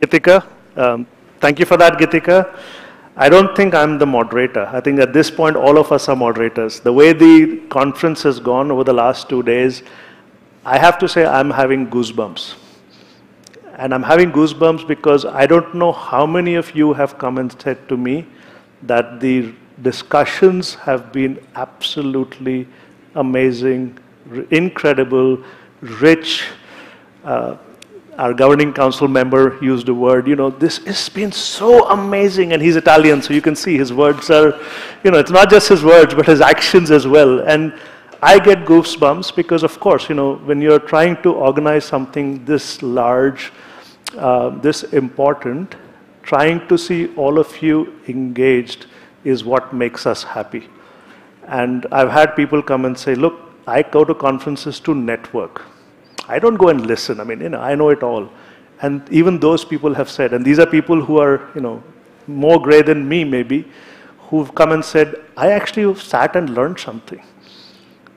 Gitika. Um, thank you for that, Gitika. I don't think I'm the moderator. I think at this point, all of us are moderators. The way the conference has gone over the last two days, I have to say I'm having goosebumps. And I'm having goosebumps because I don't know how many of you have come and said to me that the discussions have been absolutely amazing, incredible, rich. Uh, our governing council member used a word, you know, this has been so amazing. And he's Italian, so you can see his words are, you know, it's not just his words, but his actions as well. And I get goosebumps because, of course, you know, when you're trying to organize something this large, uh, this important, trying to see all of you engaged is what makes us happy. And I've had people come and say, look, I go to conferences to network. I don't go and listen. I mean, you know, I know it all. And even those people have said, and these are people who are, you know, more gray than me maybe, who've come and said, I actually sat and learned something.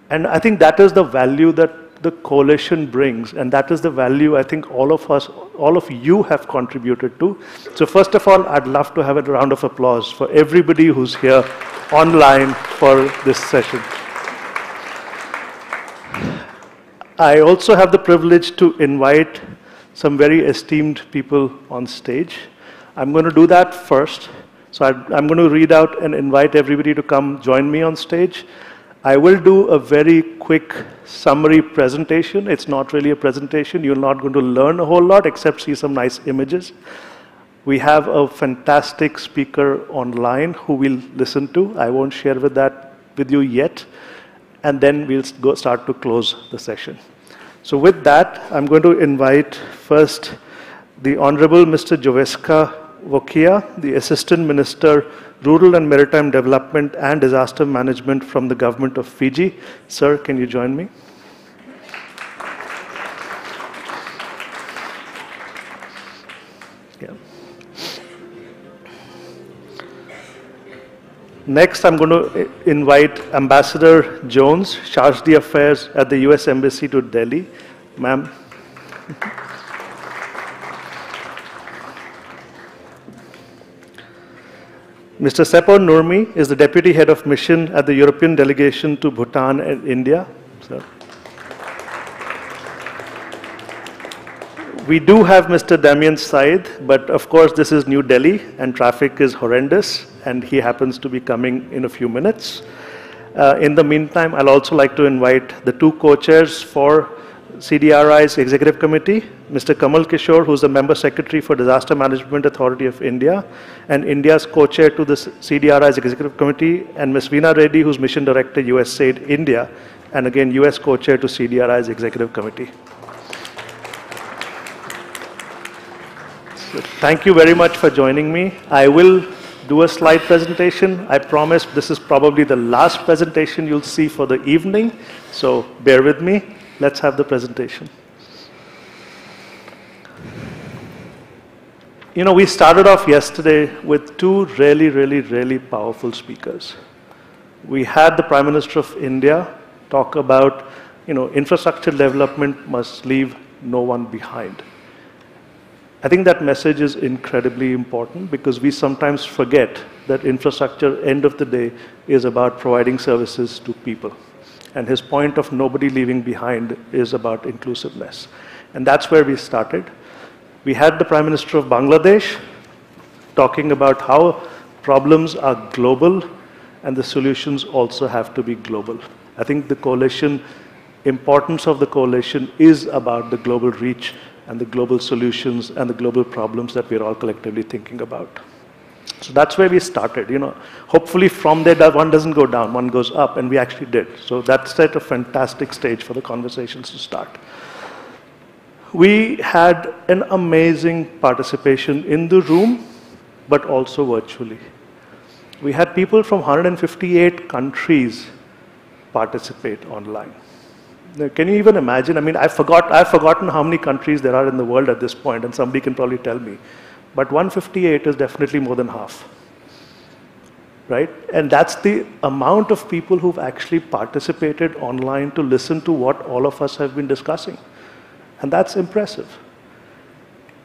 And I think that is the value that the coalition brings, and that is the value I think all of us, all of you have contributed to. So first of all, I'd love to have a round of applause for everybody who's here online for this session. I also have the privilege to invite some very esteemed people on stage. I'm going to do that first. So I, am going to read out and invite everybody to come join me on stage. I will do a very quick summary presentation. It's not really a presentation. You're not going to learn a whole lot except see some nice images. We have a fantastic speaker online who we'll listen to. I won't share with that with you yet and then we'll go start to close the session. So with that, I'm going to invite first the Honorable Mr. Jovesa Vocea, the Assistant Minister, Rural and Maritime Development and Disaster Management from the Government of Fiji. Sir, can you join me? Next, I'm going to invite Ambassador Jones, Charge Affairs at the US Embassy to Delhi. Ma'am. Mr. Seppo Nurmi is the Deputy Head of Mission at the European Delegation to Bhutan and India. Sir. We do have Mr. Damien Said, but of course this is New Delhi and traffic is horrendous and he happens to be coming in a few minutes. Uh, in the meantime, I'll also like to invite the two co-chairs for CDRI's Executive Committee, Mr. Kamal Kishore, who's the Member Secretary for Disaster Management Authority of India, and India's co-chair to the CDRI's Executive Committee, and Ms. Veena Reddy, who's Mission Director, USAID India, and again, US co-chair to CDRI's Executive Committee. So thank you very much for joining me. I will do a slide presentation. I promise this is probably the last presentation you'll see for the evening, so bear with me. Let's have the presentation. You know, we started off yesterday with two really, really, really powerful speakers. We had the Prime Minister of India talk about, you know, infrastructure development must leave no one behind. I think that message is incredibly important because we sometimes forget that infrastructure, end of the day, is about providing services to people. And his point of nobody leaving behind is about inclusiveness. And that's where we started. We had the Prime Minister of Bangladesh talking about how problems are global and the solutions also have to be global. I think the coalition, importance of the coalition is about the global reach and the global solutions and the global problems that we're all collectively thinking about. So that's where we started, you know. Hopefully from there, one doesn't go down, one goes up, and we actually did. So that set a fantastic stage for the conversations to start. We had an amazing participation in the room, but also virtually. We had people from 158 countries participate online. Can you even imagine? I mean, I forgot, I've forgotten how many countries there are in the world at this point, and somebody can probably tell me. But 158 is definitely more than half. Right? And that's the amount of people who've actually participated online to listen to what all of us have been discussing. And that's impressive.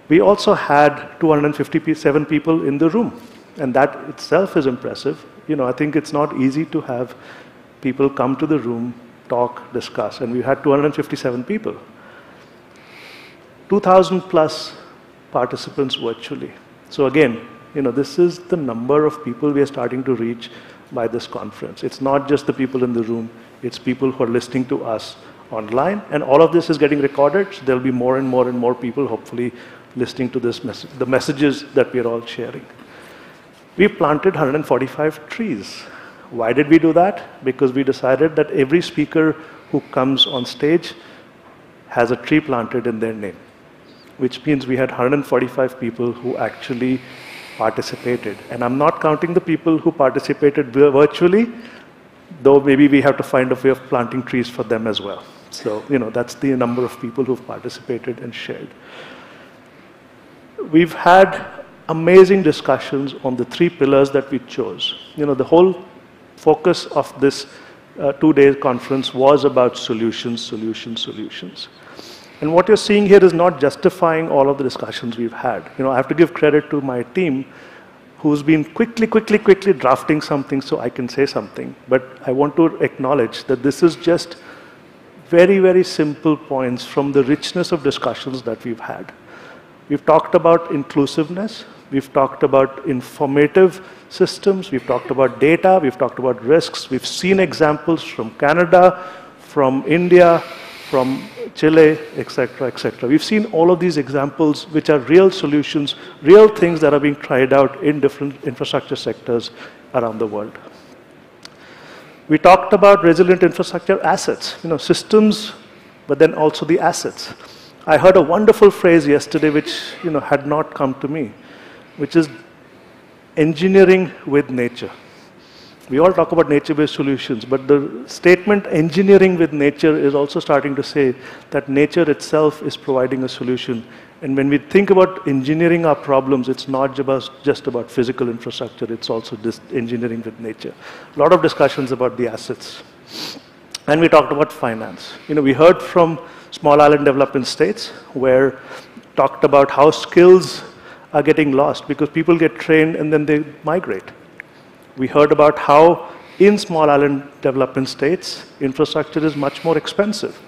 We also had 257 people in the room, and that itself is impressive. You know, I think it's not easy to have people come to the room, talk, discuss, and we had 257 people. 2,000 plus participants virtually. So again, you know, this is the number of people we are starting to reach by this conference. It's not just the people in the room, it's people who are listening to us online, and all of this is getting recorded, so there'll be more and more and more people hopefully listening to this message, the messages that we are all sharing. We planted 145 trees. Why did we do that? Because we decided that every speaker who comes on stage has a tree planted in their name, which means we had 145 people who actually participated. And I'm not counting the people who participated virtually, though maybe we have to find a way of planting trees for them as well. So, you know, that's the number of people who've participated and shared. We've had amazing discussions on the three pillars that we chose. You know, the whole focus of this uh, two-day conference was about solutions, solutions, solutions. And what you're seeing here is not justifying all of the discussions we've had. You know, I have to give credit to my team who's been quickly, quickly, quickly drafting something so I can say something. But I want to acknowledge that this is just very, very simple points from the richness of discussions that we've had. We've talked about inclusiveness. We've talked about informative systems. We've talked about data. We've talked about risks. We've seen examples from Canada, from India, from Chile, etc., etc. We've seen all of these examples, which are real solutions, real things that are being tried out in different infrastructure sectors around the world. We talked about resilient infrastructure assets, you know, systems, but then also the assets. I heard a wonderful phrase yesterday which you know, had not come to me, which is engineering with nature. We all talk about nature-based solutions, but the statement engineering with nature is also starting to say that nature itself is providing a solution. And when we think about engineering our problems, it's not just about physical infrastructure, it's also this engineering with nature. A lot of discussions about the assets. And we talked about finance. You know, we heard from small island development states where talked about how skills are getting lost because people get trained and then they migrate. We heard about how in small island development states, infrastructure is much more expensive.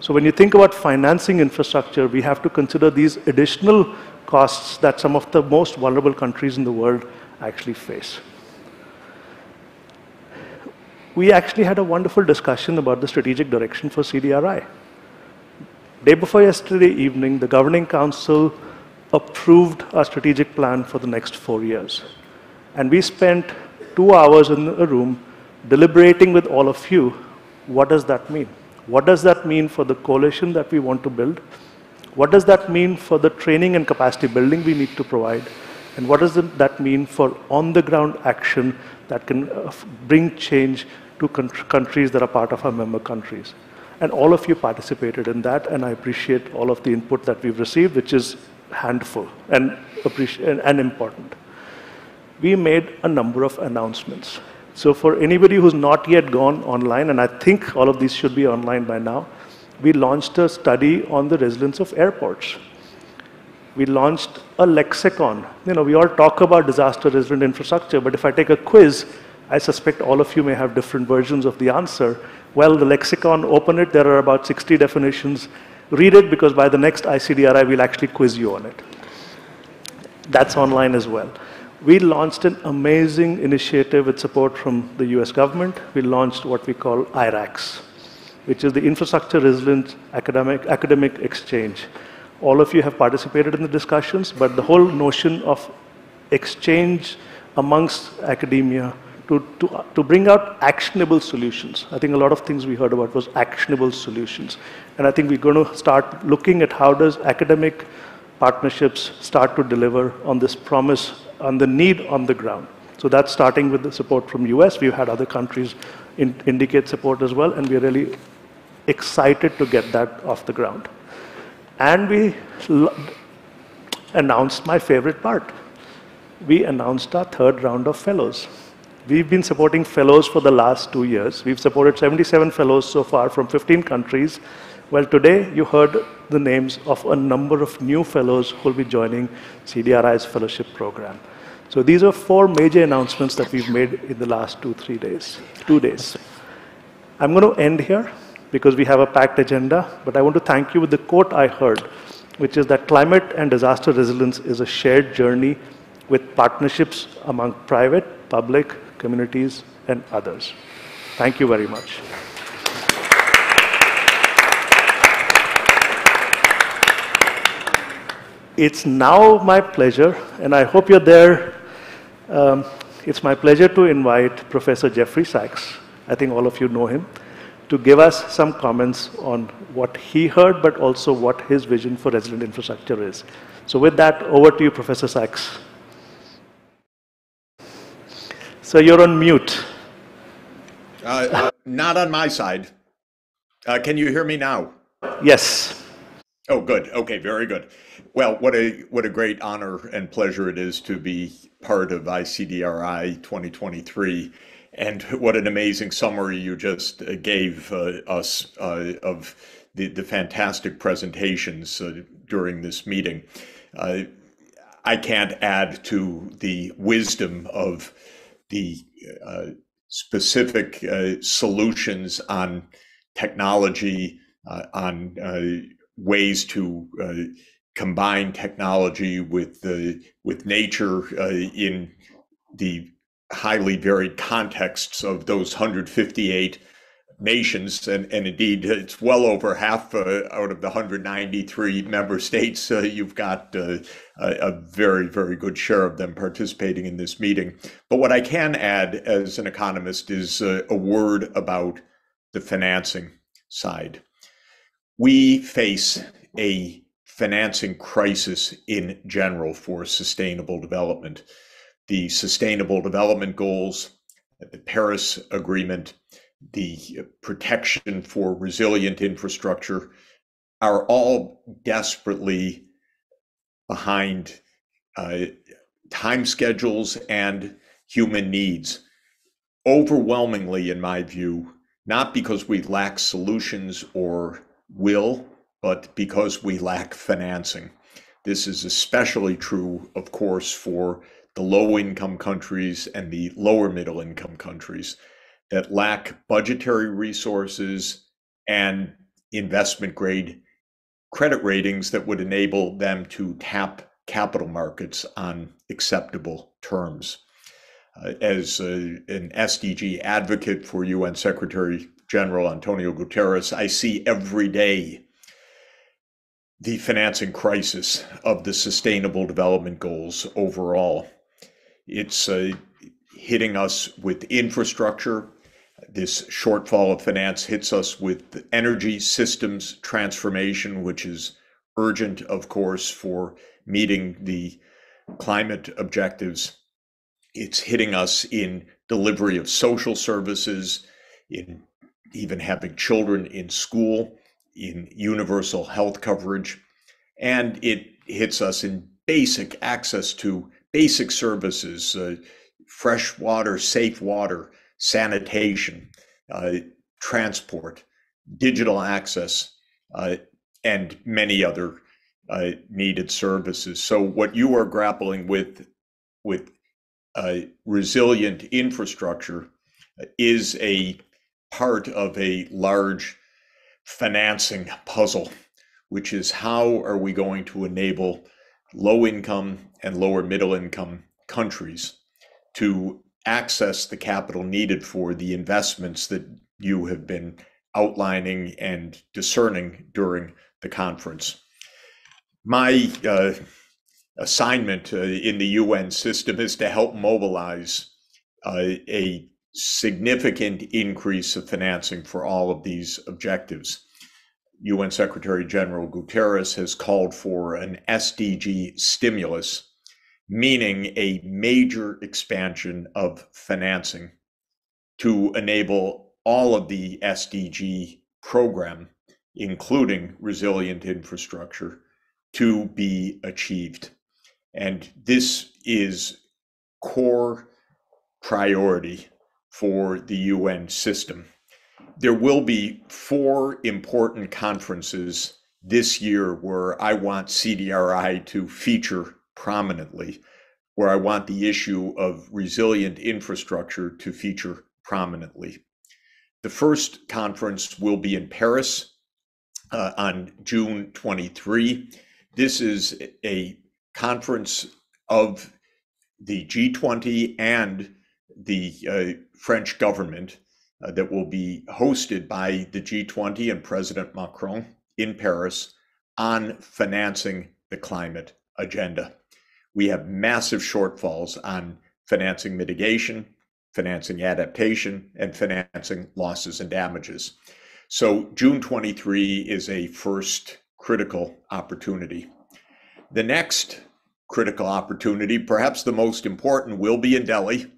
So when you think about financing infrastructure, we have to consider these additional costs that some of the most vulnerable countries in the world actually face. We actually had a wonderful discussion about the strategic direction for CDRI. Day before yesterday evening, the Governing Council approved our strategic plan for the next four years. And we spent two hours in a room deliberating with all of you, what does that mean? What does that mean for the coalition that we want to build? What does that mean for the training and capacity building we need to provide? And what does that mean for on-the-ground action that can uh, bring change to countries that are part of our member countries? And all of you participated in that, and I appreciate all of the input that we've received, which is handful and, and, important. We made a number of announcements. So for anybody who's not yet gone online, and I think all of these should be online by now, we launched a study on the resilience of airports. We launched a lexicon. You know, we all talk about disaster resilient infrastructure, but if I take a quiz, I suspect all of you may have different versions of the answer. Well, the lexicon, open it, there are about 60 definitions. Read it because by the next ICDRI, we'll actually quiz you on it. That's online as well. We launched an amazing initiative with support from the US government. We launched what we call IRAX, which is the Infrastructure Resilient Academic, Academic Exchange. All of you have participated in the discussions, but the whole notion of exchange amongst academia to, to, to bring out actionable solutions. I think a lot of things we heard about was actionable solutions. And I think we're going to start looking at how does academic partnerships start to deliver on this promise, on the need on the ground. So that's starting with the support from US. We've had other countries in, indicate support as well, and we're really excited to get that off the ground. And we announced my favorite part. We announced our third round of fellows. We've been supporting fellows for the last two years. We've supported 77 fellows so far from 15 countries. Well, today you heard the names of a number of new fellows who will be joining CDRI's fellowship program. So these are four major announcements that we've made in the last two, three days, two days. I'm going to end here because we have a packed agenda, but I want to thank you with the quote I heard, which is that climate and disaster resilience is a shared journey with partnerships among private, public, communities, and others. Thank you very much. It's now my pleasure, and I hope you're there um, it's my pleasure to invite Professor Jeffrey Sachs, I think all of you know him, to give us some comments on what he heard, but also what his vision for resilient infrastructure is. So with that, over to you, Professor Sachs. So you're on mute. Uh, uh, not on my side. Uh, can you hear me now? Yes. Oh, good. Okay, very good. Well, what a what a great honor and pleasure it is to be part of ICDRI 2023. And what an amazing summary you just uh, gave uh, us uh, of the, the fantastic presentations uh, during this meeting. Uh, I can't add to the wisdom of the uh, specific solutions on technology, on ways to combine technology with the with nature uh, in the highly varied contexts of those 158 nations and, and indeed it's well over half uh, out of the 193 member states uh, you've got uh, a, a, very very good share of them participating in this meeting. But what i can add as an economist is uh, a word about the financing side we face a financing crisis in general for sustainable development. The Sustainable Development Goals, the Paris Agreement, the protection for resilient infrastructure are all desperately behind uh, time schedules and human needs. Overwhelmingly, in my view, not because we lack solutions or will, but because we lack financing. This is especially true, of course, for the low income countries and the lower middle income countries that lack budgetary resources and investment grade credit ratings that would enable them to tap capital markets on acceptable terms. Uh, as an SDG advocate for UN Secretary General Antonio Guterres, I see every day the financing crisis of the Sustainable Development Goals overall. It's uh, hitting us with infrastructure. This shortfall of finance hits us with energy systems transformation, which is urgent, of course, for meeting the climate objectives. It's hitting us in delivery of social services, in even having children in school in universal health coverage, and it hits us in basic access to basic services, uh, fresh water, safe water, sanitation, uh, transport, digital access, uh, and many other uh, needed services. So, what you are grappling with with uh, resilient infrastructure is a part of a large financing puzzle, which is how are we going to enable low income and lower middle income countries to access the capital needed for the investments that you have been outlining and discerning during the conference. My uh, assignment uh, in the UN system is to help mobilize uh, a significant increase of financing for all of these objectives. UN Secretary General Guterres has called for an SDG stimulus, meaning a major expansion of financing to enable all of the SDG program, including resilient infrastructure, to be achieved. And this is core priority for the UN system. there will be four important conferences this year where I want CDRI to feature prominently, where I want the issue of resilient infrastructure to feature prominently. The first conference will be in Paris uh, on June 23. This is a conference of the G20 and the uh, French government uh, that will be hosted by the G20 and President Macron in Paris on financing the climate agenda. We have massive shortfalls on financing mitigation, financing adaptation, and financing losses and damages. So, June 23 is a first critical opportunity. The next critical opportunity, perhaps the most important, will be in Delhi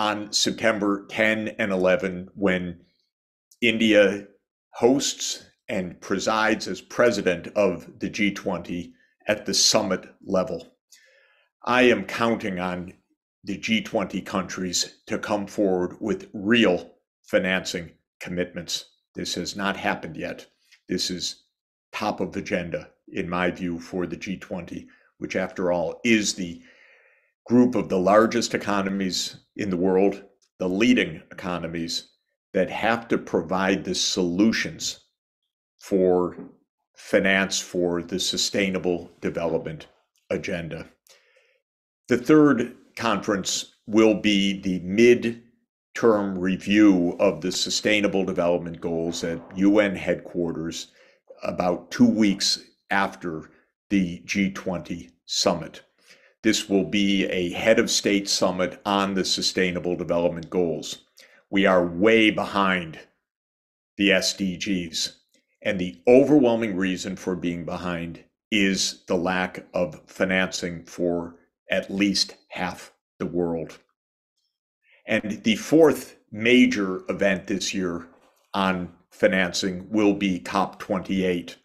on September 10 and 11 when India hosts and presides as president of the G20 at the summit level. I am counting on the G20 countries to come forward with real financing commitments. This has not happened yet. This is top of agenda, in my view, for the G20, which, after all, is the group of the largest economies in the world, the leading economies that have to provide the solutions for finance for the sustainable development agenda. The third conference will be the mid term review of the sustainable development goals at UN headquarters about two weeks after the G20 summit. This will be a head of state summit on the Sustainable Development Goals. We are way behind the SDGs. And the overwhelming reason for being behind is the lack of financing for at least half the world. And the fourth major event this year on financing will be COP28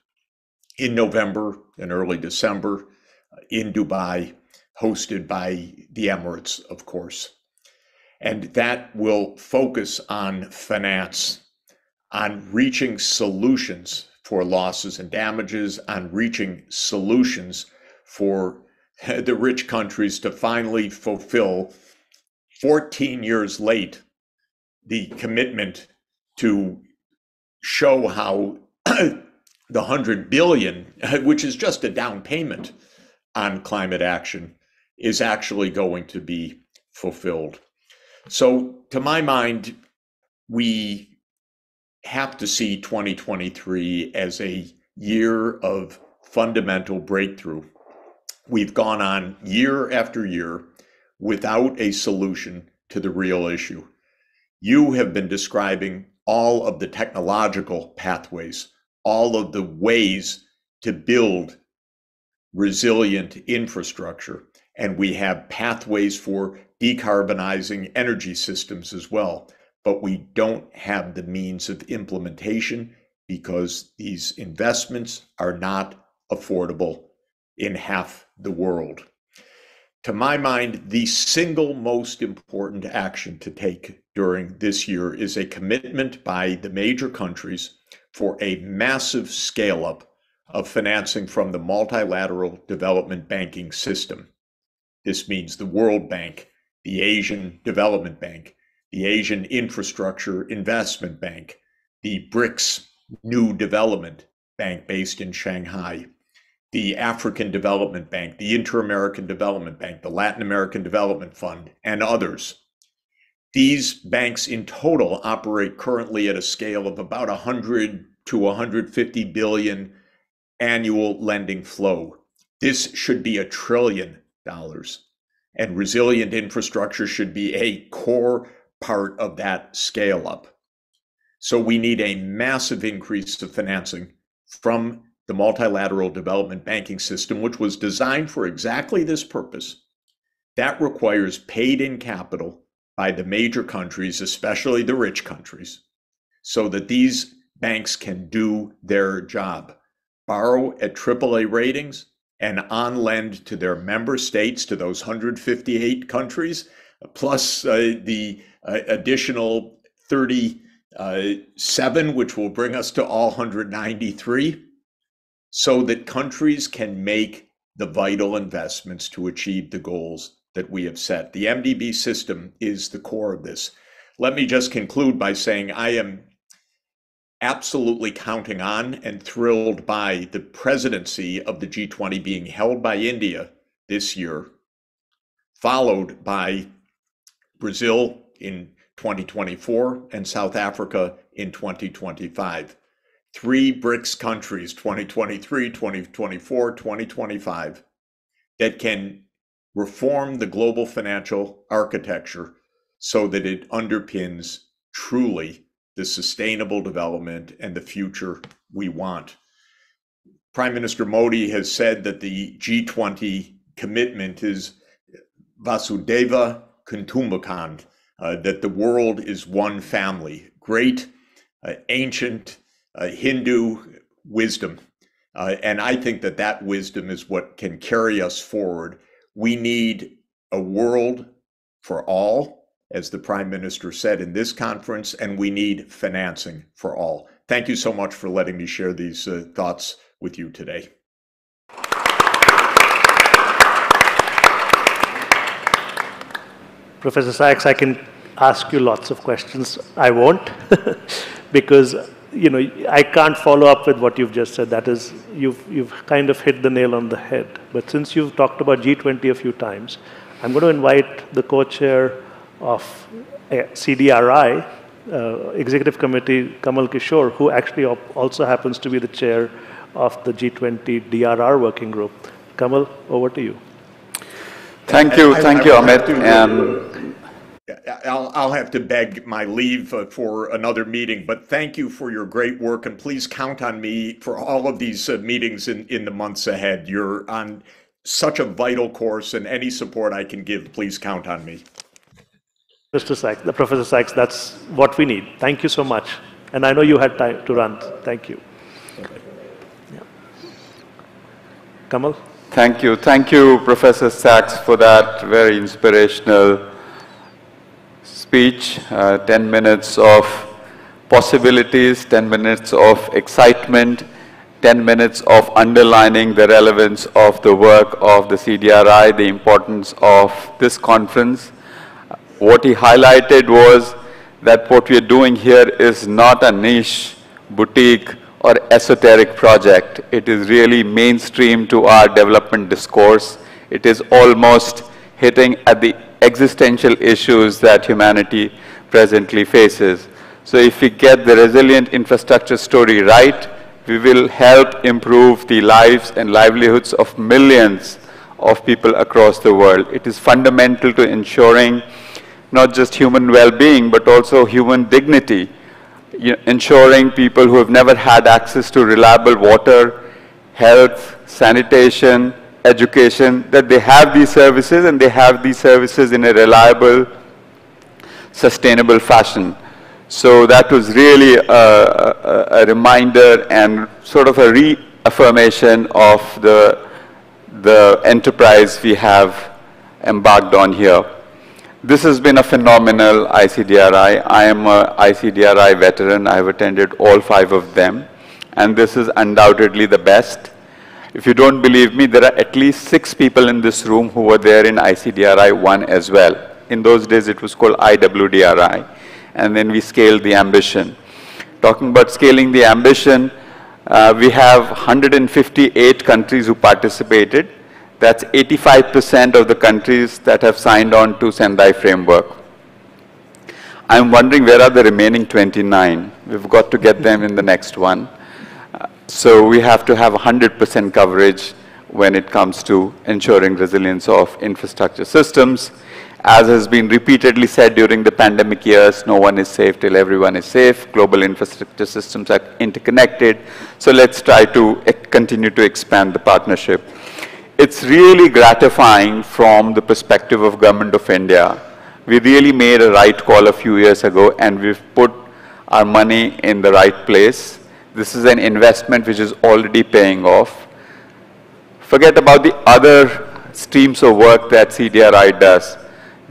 in November and early December uh, in Dubai hosted by the Emirates, of course. And that will focus on finance, on reaching solutions for losses and damages, on reaching solutions for the rich countries to finally fulfill 14 years late the commitment to show how the 100 billion, which is just a down payment on climate action, is actually going to be fulfilled. So, to my mind, we have to see 2023 as a year of fundamental breakthrough. We've gone on year after year without a solution to the real issue. You have been describing all of the technological pathways, all of the ways to build resilient infrastructure and we have pathways for decarbonizing energy systems as well. But we don't have the means of implementation because these investments are not affordable in half the world. To my mind, the single most important action to take during this year is a commitment by the major countries for a massive scale up of financing from the multilateral development banking system. This means the World Bank, the Asian Development Bank, the Asian Infrastructure Investment Bank, the BRICS New Development Bank based in Shanghai, the African Development Bank, the Inter American Development Bank, the Latin American Development Fund, and others. These banks in total operate currently at a scale of about 100 to 150 billion annual lending flow. This should be a trillion. And resilient infrastructure should be a core part of that scale up. So we need a massive increase of financing from the multilateral development banking system, which was designed for exactly this purpose. That requires paid in capital by the major countries, especially the rich countries, so that these banks can do their job. Borrow at AAA ratings and on lend to their member states, to those 158 countries, plus uh, the uh, additional 30 uh, which will bring us to all 193, so that countries can make the vital investments to achieve the goals that we have set. The MDB system is the core of this. Let me just conclude by saying I am absolutely counting on and thrilled by the presidency of the G20 being held by India this year, followed by Brazil in 2024 and South Africa in 2025. Three BRICS countries, 2023, 2024, 2025, that can reform the global financial architecture so that it underpins truly the sustainable development and the future we want. Prime Minister Modi has said that the G20 commitment is Vasudhaiva Kutumbakam, uh, that the world is one family. Great, uh, ancient uh, Hindu wisdom. Uh, and I think that that wisdom is what can carry us forward. We need a world for all, as the Prime Minister said in this conference, and we need financing for all. Thank you so much for letting me share these uh, thoughts with you today. Professor Sachs, I can ask you lots of questions. I won't, because you know I can't follow up with what you've just said. That is, you've you've kind of hit the nail on the head. But since you've talked about G20 a few times, I'm going to invite the co-chair of eh, CDRI, uh, Executive Committee, Kamal Kishore, who actually also happens to be the chair of the G20 DRR working group. Kamal, over to you. Thank you, thank you, Amit. Um, I'll, I'll have to beg my leave uh, for another meeting, but thank you for your great work, and please count on me for all of these uh, meetings in, in the months ahead. You're on such a vital course, and any support I can give, please count on me. Mr. Sachs, the Professor Sachs, that's what we need. Thank you so much. And I know you had time to run. Thank you. Yeah. Kamal? Thank you. Thank you, Professor Sachs, for that very inspirational speech. Uh, 10 minutes of possibilities, 10 minutes of excitement, 10 minutes of underlining the relevance of the work of the CDRI, the importance of this conference. What he highlighted was that what we are doing here is not a niche boutique or esoteric project. It is really mainstream to our development discourse. It is almost hitting at the existential issues that humanity presently faces. So if we get the resilient infrastructure story right, we will help improve the lives and livelihoods of millions of people across the world. It is fundamental to ensuring not just human well-being, but also human dignity ensuring people who have never had access to reliable water, health, sanitation, education, that they have these services and they have these services in a reliable, sustainable fashion. So that was really a, a, a reminder and sort of a reaffirmation of the, the enterprise we have embarked on here. This has been a phenomenal ICDRI. I am a ICDRI veteran. I have attended all five of them. And this is undoubtedly the best. If you don't believe me, there are at least six people in this room who were there in ICDRI 1 as well. In those days, it was called IWDRI. And then we scaled the ambition. Talking about scaling the ambition, uh, we have 158 countries who participated. That's 85% of the countries that have signed on to Sendai framework. I'm wondering where are the remaining 29? We've got to get them in the next one. Uh, so we have to have 100% coverage when it comes to ensuring resilience of infrastructure systems. As has been repeatedly said during the pandemic years, no one is safe till everyone is safe. Global infrastructure systems are interconnected. So let's try to continue to expand the partnership it's really gratifying from the perspective of government of India. We really made a right call a few years ago and we've put our money in the right place. This is an investment which is already paying off. Forget about the other streams of work that CDRI does.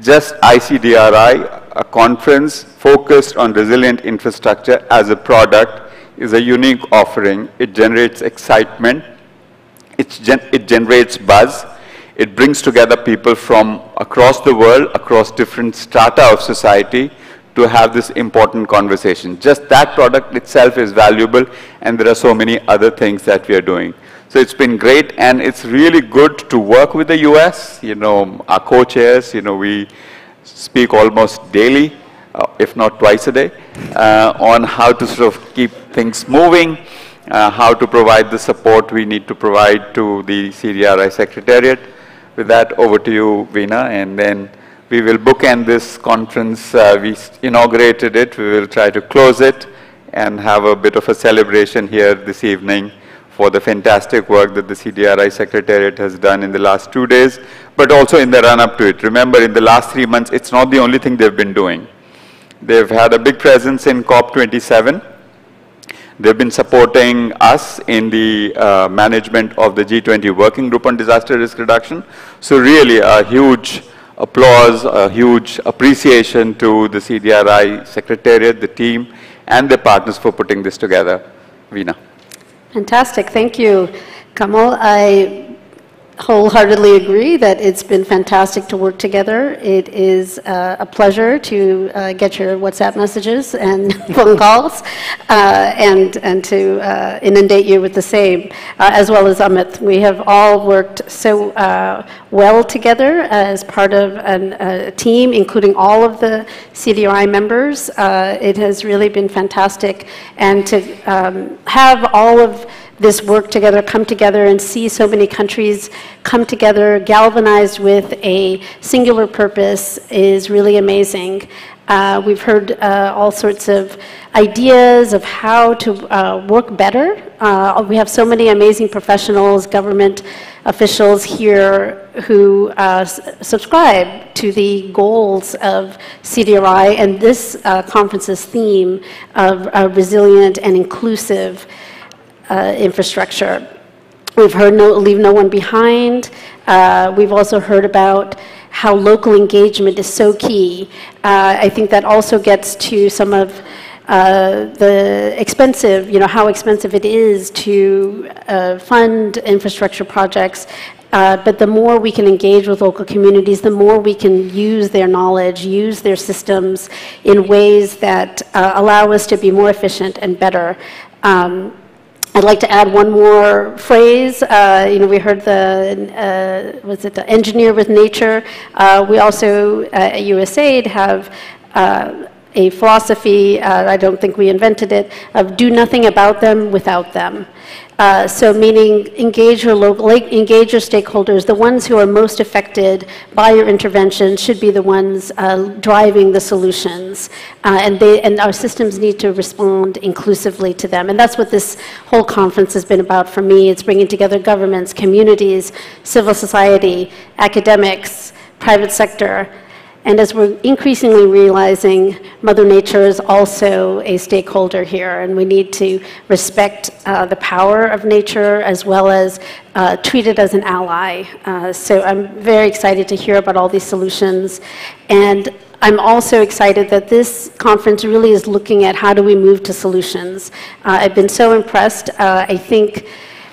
Just ICDRI, a conference focused on resilient infrastructure as a product is a unique offering. It generates excitement. Gen it generates buzz. It brings together people from across the world, across different strata of society to have this important conversation. Just that product itself is valuable, and there are so many other things that we are doing. So it's been great, and it's really good to work with the US. You know, our co-chairs, you know, we speak almost daily, uh, if not twice a day, uh, on how to sort of keep things moving, uh, how to provide the support we need to provide to the CDRI Secretariat. With that, over to you, Veena, and then we will bookend this conference. Uh, we inaugurated it. We will try to close it and have a bit of a celebration here this evening for the fantastic work that the CDRI Secretariat has done in the last two days, but also in the run-up to it. Remember, in the last three months, it's not the only thing they've been doing. They've had a big presence in COP27. They've been supporting us in the uh, management of the G20 Working Group on Disaster Risk Reduction. So really a huge applause, a huge appreciation to the CDRI Secretariat, the team, and the partners for putting this together. Veena. Fantastic. Thank you, Kamal. I wholeheartedly agree that it's been fantastic to work together. It is uh, a pleasure to uh, get your WhatsApp messages and phone calls uh, and, and to uh, inundate you with the same, uh, as well as Amit. We have all worked so uh, well together as part of an, a team, including all of the CDRI members. it has really been fantastic. And to um, have all of this work together, come together and see so many countries come together, galvanized with a singular purpose is really amazing. Uh, we've heard uh, all sorts of ideas of how to uh, work better. Uh, we have so many amazing professionals, government officials here who uh, subscribe to the goals of CDRI and this uh, conference's theme of resilient and inclusive uh, infrastructure. We've heard no, leave no one behind. Uh, we've also heard about how local engagement is so key. Uh, I think that also gets to some of uh, the expensive, you know, how expensive it is to uh, fund infrastructure projects. Uh, but the more we can engage with local communities, the more we can use their knowledge, use their systems in ways that uh, allow us to be more efficient and better. Um, I'd like to add one more phrase. Uh, you know, we heard the, uh, was it the engineer with nature? Uh, we also uh, at USAID have uh, a philosophy, uh, I don't think we invented it, of do nothing about them without them. Uh, so meaning engage your local, engage your stakeholders. The ones who are most affected by your intervention should be the ones uh, driving the solutions, uh, and they and our systems need to respond inclusively to them. And that's what this whole conference has been about for me. It's bringing together governments, communities, civil society, academics, private sector, and as we're increasingly realizing, Mother Nature is also a stakeholder here, and we need to respect uh, the power of nature as well as uh, treat it as an ally. Uh, so I'm very excited to hear about all these solutions. And I'm also excited that this conference really is looking at how do we move to solutions. Uh, I've been so impressed. Uh, I think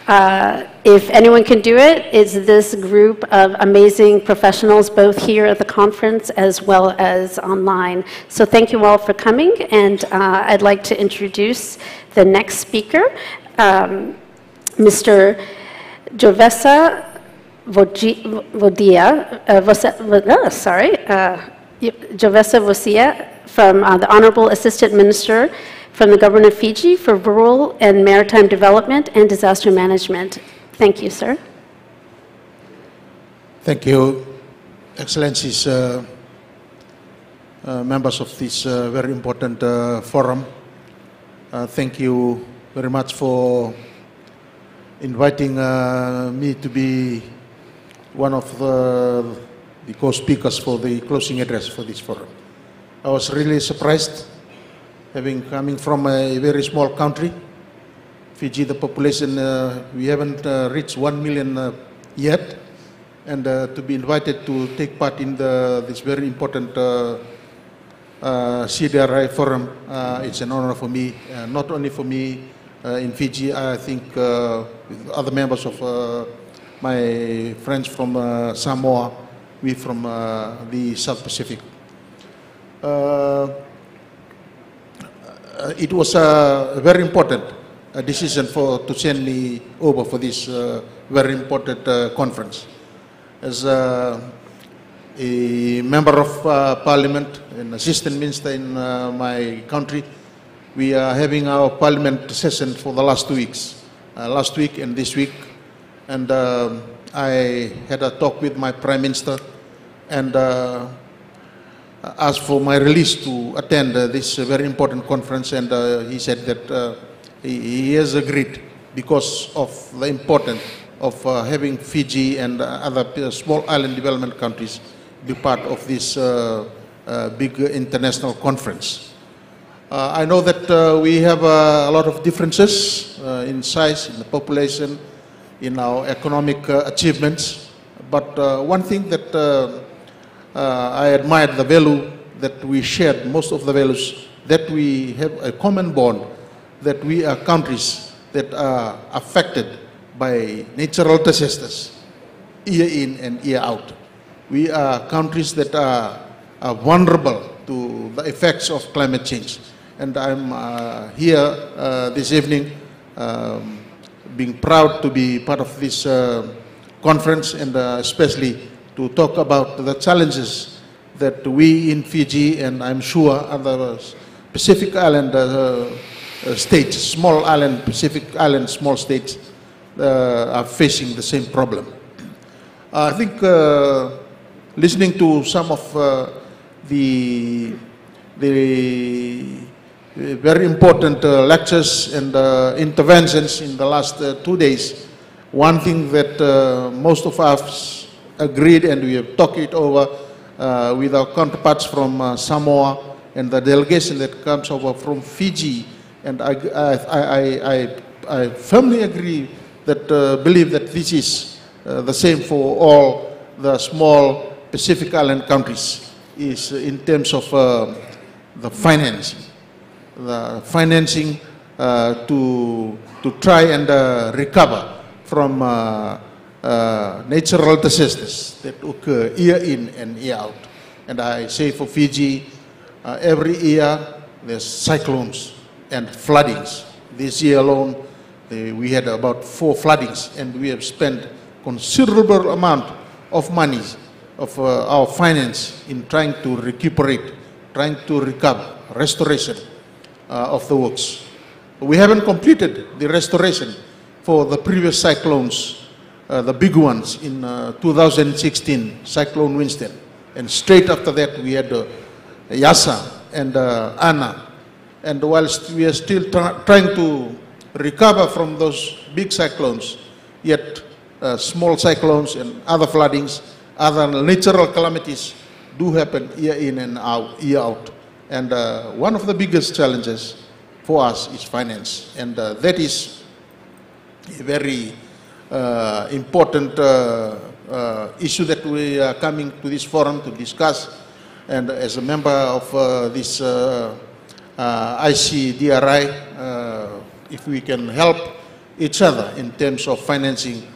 uh, if anyone can do it, it's this group of amazing professionals, both here at the conference as well as online. So thank you all for coming, and uh, I'd like to introduce the next speaker, um, Mr. Jovesa Vodia, uh, oh, sorry, uh, Jovesa Vocea from uh, the Honorable Assistant Minister from the Government of Fiji for Rural and Maritime Development and Disaster Management. Thank you, sir. Thank you, Excellencies, uh, uh, members of this uh, very important uh, forum. Uh, thank you very much for inviting uh, me to be one of the, the co-speakers for the closing address for this forum. I was really surprised having coming from a very small country. Fiji, the population, uh, we haven't uh, reached 1 million uh, yet. And uh, to be invited to take part in the, this very important uh, uh, CDRI Forum. Uh, it's an honor for me, uh, not only for me uh, in Fiji, I think uh, with other members of uh, my friends from uh, Samoa, we from uh, the South Pacific. Uh, uh, it was a very important uh, decision for to send me over for this uh, very important uh, conference. As uh, a member of parliament, an assistant minister in my country, we are having our parliament session for the last two weeks, last week and this week. And um I had a talk with my prime minister and asked for my release to attend uh, this uh, very important conference, and uh, he said that uh, he, he has agreed because of the importance of uh, having Fiji and uh, other uh, small island development countries be part of this uh, uh, big uh, international conference. Uh, I know that uh, we have uh, a lot of differences uh, in size, in the population, in our economic uh, achievements, but uh, one thing that uh, uh, I admired the value that we shared, most of the values, that we have a common bond, that we are countries that are affected by natural disasters, year in and year out. We are countries that are, are vulnerable to the effects of climate change. And I'm uh, here uh, this evening um, being proud to be part of this uh, conference and uh, especially to talk about the challenges that we in Fiji and I'm sure other Pacific Island uh, uh, states, small island, Pacific Island, small states uh, are facing the same problem. I think uh, listening to some of uh, the, the very important uh, lectures and interventions in the last two days, one thing that most of us agreed and we have talked it over uh, with our counterparts from uh, Samoa and the delegation that comes over from Fiji, and I, I, I, I, I firmly agree that uh, believe that this is uh, the same for all the small Pacific Island countries, is in terms of uh, the financing. The financing uh, to, to try and uh, recover from uh, natural disasters that occur year in and year out. And I say for Fiji, uh, every year there's cyclones and floodings. This year alone, we had about four floodings, and we have spent considerable amount of money of uh, our finance in trying to recuperate, trying to recover, restoration uh, of the works. We haven't completed the restoration for the previous cyclones, the big ones in uh, 2016, Cyclone Winston. And straight after that, we had uh, Yasa and uh, Ana. And whilst we are still try- trying to recover from those big cyclones, yet uh, small cyclones and other floodings, other natural calamities do happen year in and out, year out. And uh, one of the biggest challenges for us is finance. And uh, that is a very uh, important uh, uh, issue that we are coming to this forum to discuss. And as a member of uh, this uh, uh, ICDRI, uh, if we can help each other in terms of financing,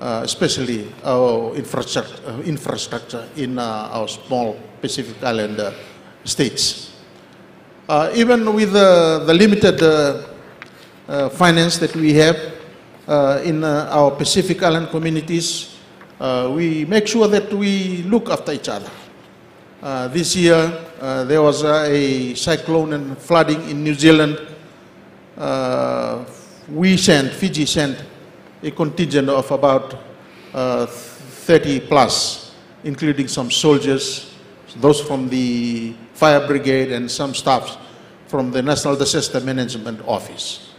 uh, especially our infrastructure, uh, infrastructure in uh, our small Pacific Island uh, states. Uh, even with uh, the limited uh, uh, finance that we have uh, in uh, our Pacific Island communities, uh, we make sure that we look after each other. Uh, this year, uh, there was uh, a cyclone and flooding in New Zealand. Uh, we sent, Fiji sent a contingent of about uh, 30 plus, including some soldiers, those from the fire brigade and some staffs from the National Disaster Management Office.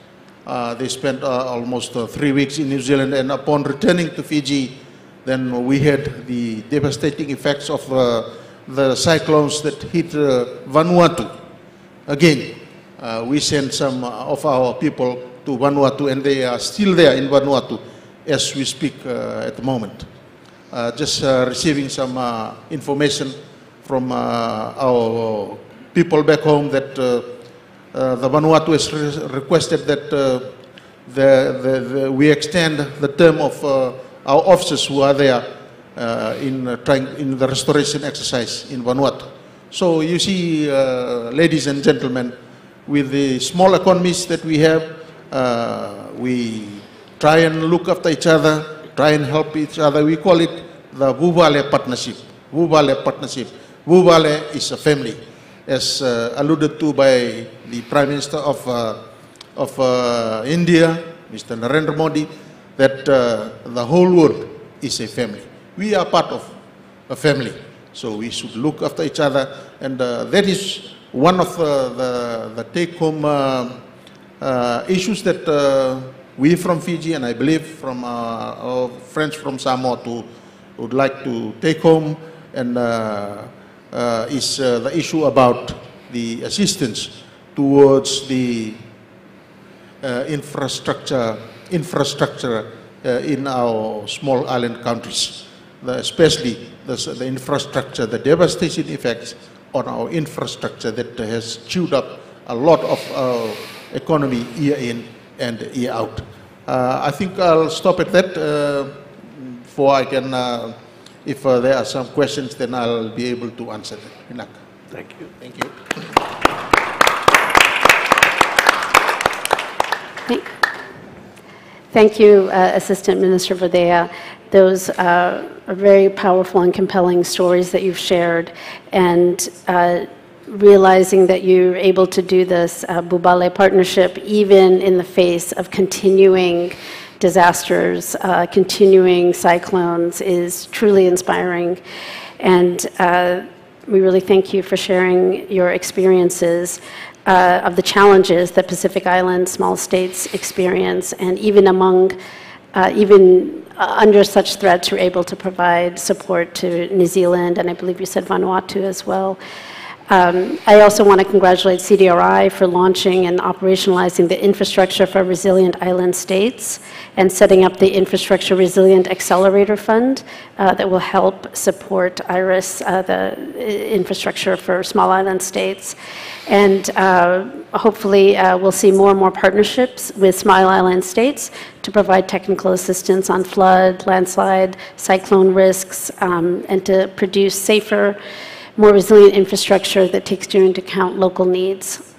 Uh, they spent uh, almost uh, three weeks in New Zealand, and upon returning to Fiji, then we had the devastating effects of uh, the cyclones that hit uh, Vanuatu. Again, uh, we sent some of our people to Vanuatu, and they are still there in Vanuatu as we speak at the moment. Just receiving some information from our people back home that the Vanuatu has re- requested that uh, the, the, the, we extend the term of uh, our officers who are there uh, in uh, trying in the restoration exercise in Vanuatu. So you see, uh, ladies and gentlemen, with the small economies that we have, uh, we try and look after each other, try and help each other. We call it the Vuvale partnership. Vuvale partnership. Vuvale is a family, as uh, alluded to by the Prime Minister of, uh, of uh, India, Mr. Narendra Modi, that uh, the whole world is a family. We are part of a family, so we should look after each other, and uh, that is one of uh, the, the take-home issues that we from Fiji, and I believe from uh, our friends from Samoa too, would like to take home, and is uh, the issue about the assistance towards the uh, infrastructure, infrastructure uh, in our small island countries, the, especially the, the infrastructure, the devastation effects on our infrastructure that has chewed up a lot of our economy year in and year out. Uh, I think I'll stop at that uh, before I can, uh, if uh, there are some questions, then I'll be able to answer them. Vinaka. Thank you. Thank you. Thank- Thank you, uh, Assistant Minister Vocea. Those uh, are very powerful and compelling stories that you've shared, and uh, realizing that you're able to do this uh, Vuvale partnership even in the face of continuing disasters, uh, continuing cyclones, is truly inspiring. And uh, we really thank you for sharing your experiences uh, of the challenges that Pacific Island small states experience, and even among, uh, even uh, under such threats, you're able to provide support to New Zealand, and I believe you said Vanuatu as well. Um, I also want to congratulate CDRI for launching and operationalizing the infrastructure for resilient island states and setting up the Infrastructure Resilient Accelerator Fund uh, that will help support IRIS, uh, the uh, infrastructure for small island states. And uh, hopefully, uh, we'll see more and more partnerships with small island states to provide technical assistance on flood, landslide, cyclone risks, um, and to produce safer, more resilient infrastructure that takes into account local needs.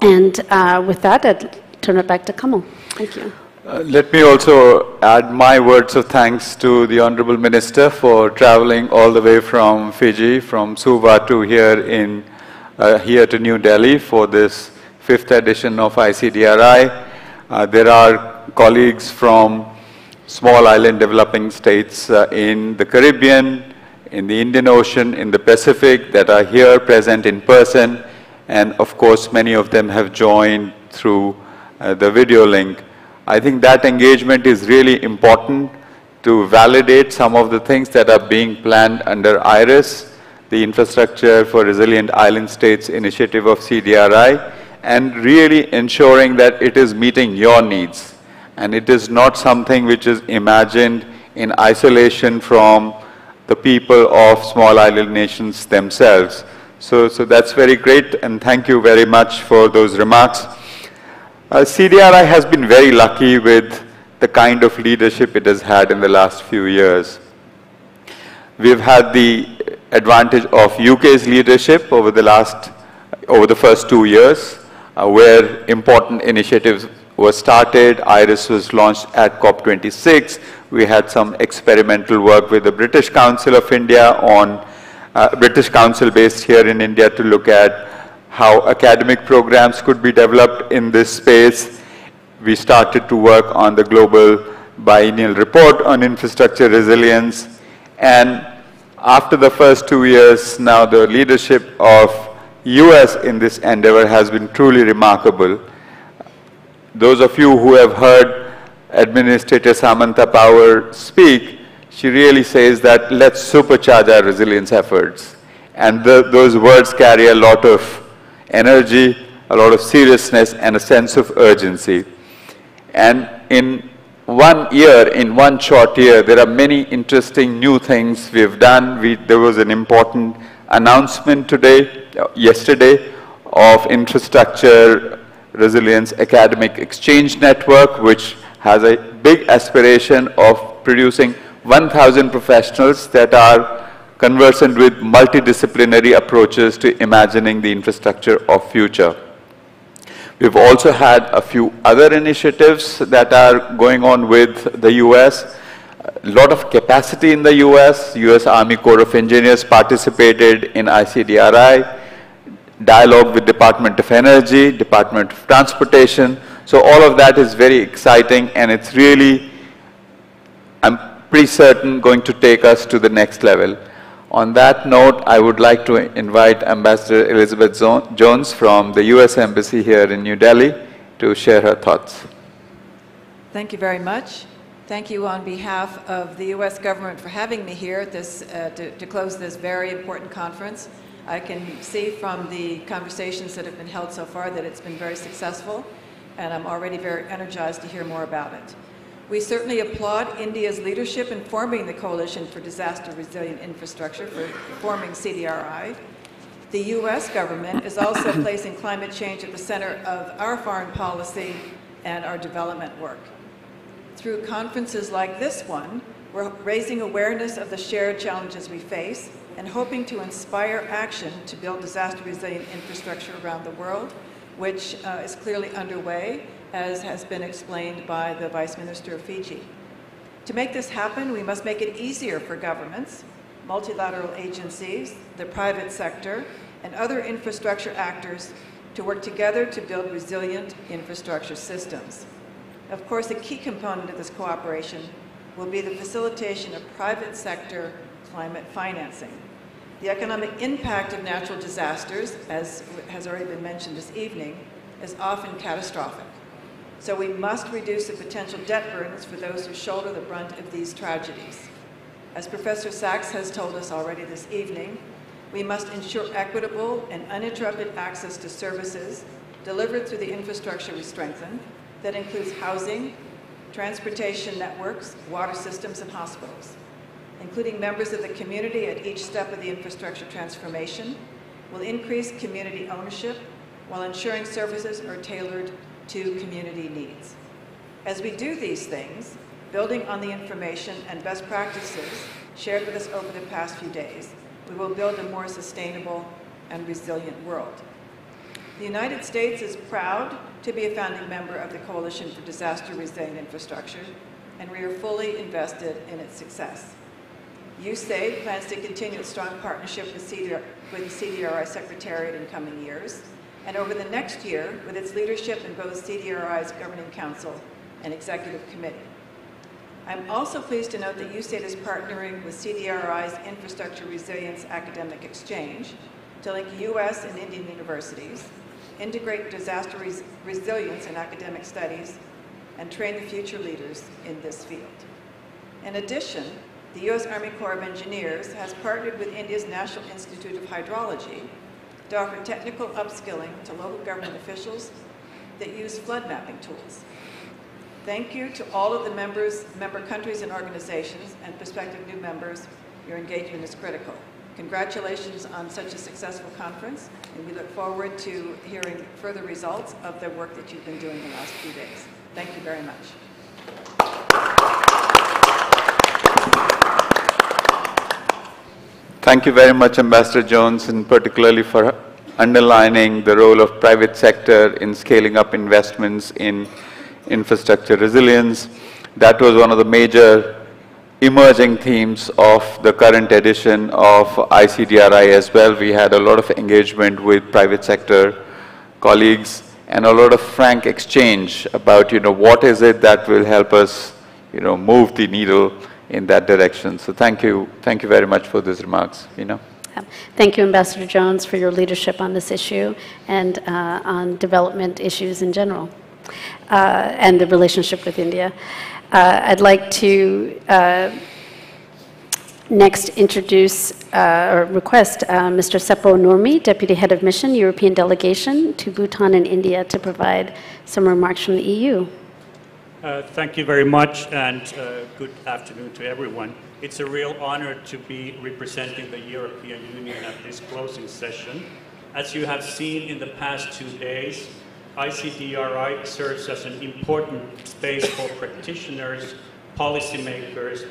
And uh, with that, I'd turn it back to Kamal. Thank you. Uh, Let me also add my words of thanks to the Honorable Minister for traveling all the way from Fiji, from Suva to here in, uh, here to New Delhi for this fifth edition of ICDRI. Uh, There are colleagues from small island developing states uh, in the Caribbean, in the Indian Ocean, in the Pacific that are here present in person. And of course, many of them have joined through uh, the video link. I think that engagement is really important to validate some of the things that are being planned under IRIS, the Infrastructure for Resilient Island States initiative of CDRI, and really ensuring that it is meeting your needs. And it is not something which is imagined in isolation from the people of small island nations themselves. So, so that's very great, and thank you very much for those remarks. Uh, CDRI has been very lucky with the kind of leadership it has had in the last few years. We've had the advantage of UK's leadership over the last, over the first two years, uh, where important initiatives were started. IRIS was launched at COP26. We had some experimental work with the British Council of India on, uh, British Council based here in India to look at how academic programs could be developed in this space. We started to work on the global biennial report on infrastructure resilience. And after the first two years, now the leadership of US in this endeavor has been truly remarkable. Those of you who have heard Administrator Samantha Power speak, she really says that let's supercharge our resilience efforts. And the, those words carry a lot of energy, a lot of seriousness, and a sense of urgency. And in one year, in one short year, there are many interesting new things we've done. We, there was an important announcement today uh, yesterday of Infrastructure Resilience Academic Exchange Network, which has a big aspiration of producing 1,000 professionals that are conversant with multidisciplinary approaches to imagining the infrastructure of future. We've also had a few other initiatives that are going on with the US. A lot of capacity in the US. US Army Corps of Engineers participated in ICDRI, dialogue with Department of Energy, Department of Transportation. So all of that is very exciting and it's really, I'm pretty certain, going to take us to the next level. On that note, I would like to invite Ambassador Elizabeth Jones from the U.S. Embassy here in New Delhi to share her thoughts. Thank you very much. Thank you on behalf of the U.S. government for having me here this, uh, to, to close this very important conference. I can see from the conversations that have been held so far that it's been very successful, and I'm already very energized to hear more about it. We certainly applaud India's leadership in forming the Coalition for Disaster Resilient Infrastructure, for forming CDRI. The U.S. government is also placing climate change at the center of our foreign policy and our development work. Through conferences like this one, we're raising awareness of the shared challenges we face and hoping to inspire action to build disaster resilient infrastructure around the world, which uh, is clearly underway as has been explained by the Vice Minister of Fiji. To make this happen, we must make it easier for governments, multilateral agencies, the private sector, and other infrastructure actors to work together to build resilient infrastructure systems. Of course, a key component of this cooperation will be the facilitation of private sector climate financing. The economic impact of natural disasters, as has already been mentioned this evening, is often catastrophic. So we must reduce the potential debt burdens for those who shoulder the brunt of these tragedies. As Professor Sachs has told us already this evening, we must ensure equitable and uninterrupted access to services delivered through the infrastructure we strengthen that includes housing, transportation networks, water systems, and hospitals. Including members of the community at each step of the infrastructure transformation will increase community ownership while ensuring services are tailored to community needs. As we do these things, building on the information and best practices shared with us over the past few days, we will build a more sustainable and resilient world. The United States is proud to be a founding member of the Coalition for Disaster Resilient Infrastructure, and we are fully invested in its success. USAID plans to continue its strong partnership with, CDR, with the CDRI Secretariat in coming years, and over the next year with its leadership in both CDRI's Governing Council and Executive Committee. I'm also pleased to note that USAID is partnering with CDRI's Infrastructure Resilience Academic Exchange to link U.S. and Indian universities, integrate disaster res resilience in academic studies, and train the future leaders in this field. In addition, the U.S. Army Corps of Engineers has partnered with India's National Institute of Hydrology to offer technical upskilling to local government officials that use flood mapping tools. Thank you to all of the members, member countries and organizations and prospective new members. Your engagement is critical. Congratulations on such a successful conference, and we look forward to hearing further results of the work that you've been doing the last few days. Thank you very much. Thank you very much, Ambassador Jones, and particularly for underlining the role of private sector in scaling up investments in infrastructure resilience. That was one of the major emerging themes of the current edition of ICDRI as well. We had a lot of engagement with private sector colleagues and a lot of frank exchange about, you know, what is it that will help us, you know, move the needle in that direction. So thank you, thank you very much for those remarks. You know. Thank you, Ambassador Jones, for your leadership on this issue and uh, on development issues in general uh, and the relationship with India. Uh, I'd like to uh, next introduce uh, or request uh, Mr. Seppo Nurmi, Deputy Head of Mission, European Delegation to Bhutan and India, to provide some remarks from the EU. Uh, thank you very much, and uh, good afternoon to everyone. It's a real honor to be representing the European Union at this closing session. As you have seen in the past two days, ICDRI serves as an important space for practitioners, policymakers,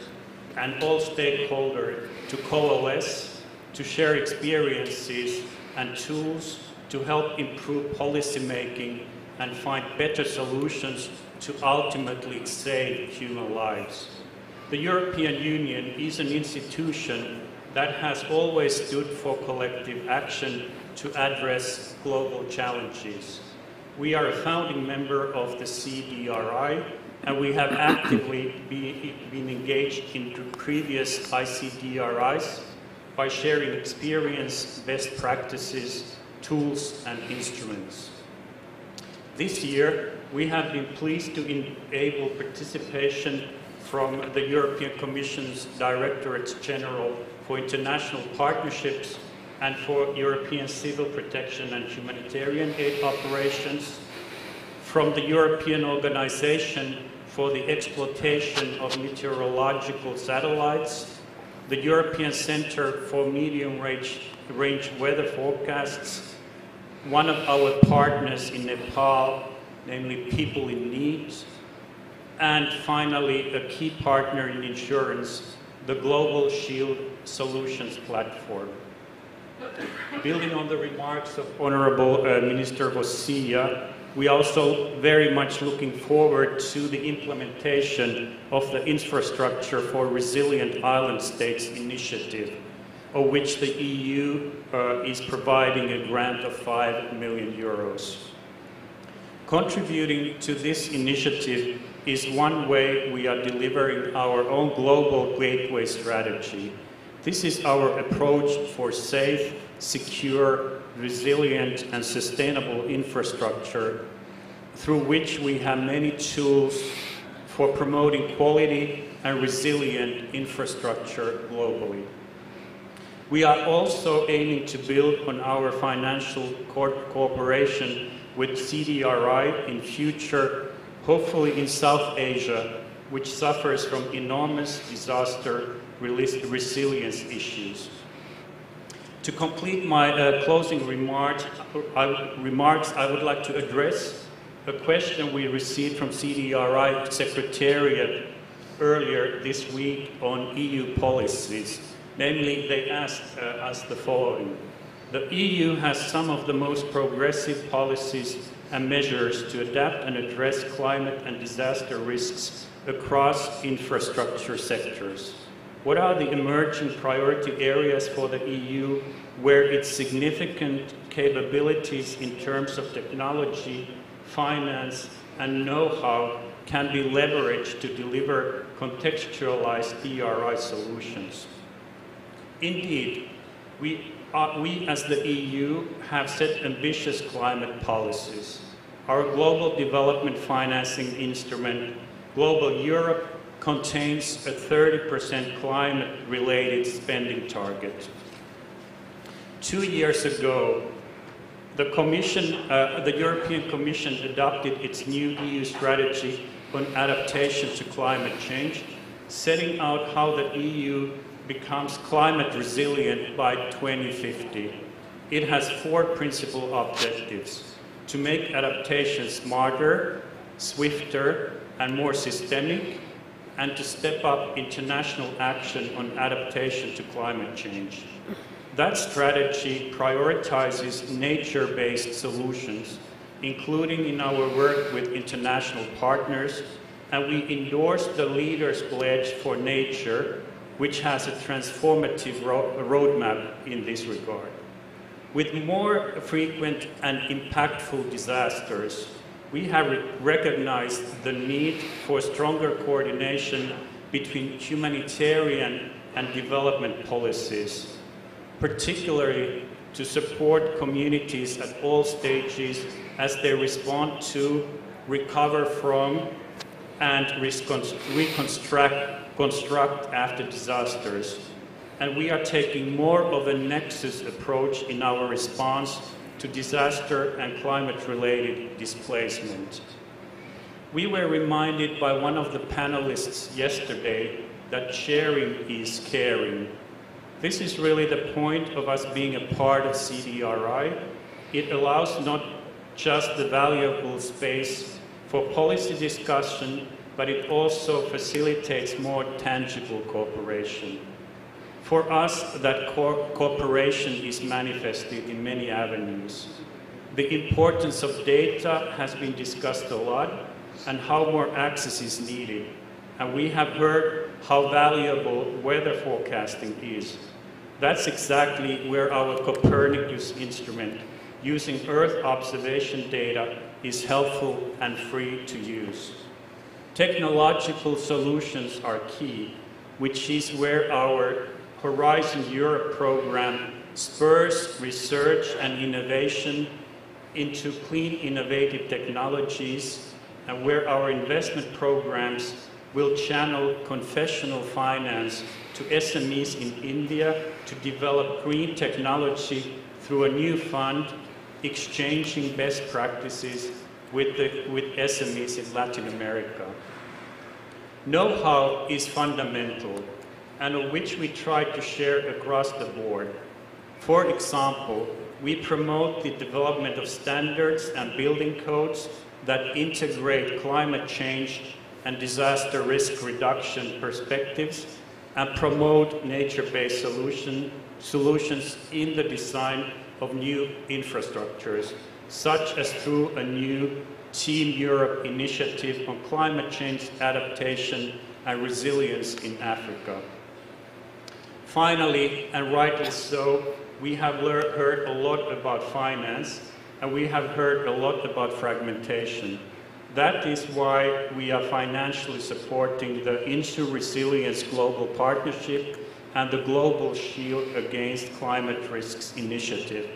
and all stakeholders to coalesce, to share experiences and tools to help improve policymaking and find better solutions to ultimately save human lives. The European Union is an institution that has always stood for collective action to address global challenges. We are a founding member of the CDRI, and we have actively be, been engaged in previous ICDRIs by sharing experience, best practices, tools, and instruments. This year, we have been pleased to enable participation from the European Commission's Directorates General for International Partnerships and for European Civil Protection and Humanitarian Aid Operations, from the European Organization for the Exploitation of Meteorological Satellites, the European Center for Medium Range, range Weather Forecasts, one of our partners in Nepal, namely People in Need, and finally, a key partner in insurance, the Global Shield Solutions Platform. Building on the remarks of Honorable uh, Minister Vocea, we are also very much looking forward to the implementation of the Infrastructure for Resilient Island States initiative, of which the EU uh, is providing a grant of 5 million euros. Contributing to this initiative is one way we are delivering our own global gateway strategy. This is our approach for safe, secure, resilient, and sustainable infrastructure through which we have many tools for promoting quality and resilient infrastructure globally. We are also aiming to build on our financial co cooperation with CDRI in future, hopefully in South Asia, which suffers from enormous disaster resilience issues. To complete my uh, closing remarks I, remarks, I would like to address a question we received from CDRI Secretariat earlier this week on EU policies. Namely, they asked uh, us the following. The EU has some of the most progressive policies and measures to adapt and address climate and disaster risks across infrastructure sectors. What are the emerging priority areas for the EU where its significant capabilities in terms of technology, finance, and know-how can be leveraged to deliver contextualized DRI solutions? Indeed, we, we as the EU have set ambitious climate policies. Our global development financing instrument, Global Europe, contains a 30% climate-related spending target. Two years ago, the, Commission, uh, the European Commission adopted its new EU strategy on adaptation to climate change, setting out how the EU becomes climate resilient by 2050. It has four principal objectives. To make adaptation smarter, swifter, and more systemic, and to step up international action on adaptation to climate change. That strategy prioritizes nature-based solutions, including in our work with international partners, and we endorse the Leaders Pledge for Nature, which has a transformative ro roadmap in this regard. With more frequent and impactful disasters, we have re recognized the need for stronger coordination between humanitarian and development policies, particularly to support communities at all stages as they respond to, recover from, and reconstruct construct after disasters. And we are taking more of a nexus approach in our response to disaster and climate-related displacement. We were reminded by one of the panelists yesterday that sharing is caring. This is really the point of us being a part of CDRI. It allows not just the valuable space for policy discussion, but it also facilitates more tangible cooperation. For us, that co cooperation is manifested in many avenues. The importance of data has been discussed a lot and how more access is needed. And we have heard how valuable weather forecasting is. That's exactly where our Copernicus instrument using Earth observation data is helpful and free to use. Technological solutions are key, which is where our Horizon Europe program spurs research and innovation into clean innovative technologies and where our investment programs will channel concessional finance to SMEs in India to develop green technology through a new fund exchanging best practices with, the, with SMEs in Latin America. Know-how is fundamental and which we try to share across the board. For example, we promote the development of standards and building codes that integrate climate change and disaster risk reduction perspectives and promote nature-based solution, solutions in the design of new infrastructures, such as through a new Team Europe initiative on climate change adaptation and resilience in Africa. Finally, and rightly so, we have heard a lot about finance and we have heard a lot about fragmentation. That is why we are financially supporting the Insure Resilience Global Partnership and the Global Shield Against Climate Risks Initiative.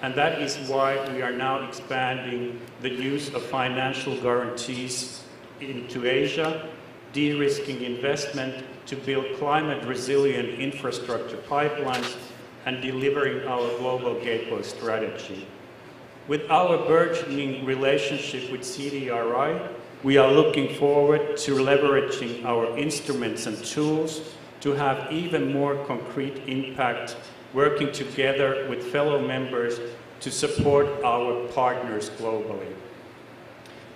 And that is why we are now expanding the use of financial guarantees into Asia, de-risking investment to build climate resilient infrastructure pipelines and delivering our global gateway strategy. With our burgeoning relationship with CDRI, we are looking forward to leveraging our instruments and tools to have even more concrete impact working together with fellow members to support our partners globally.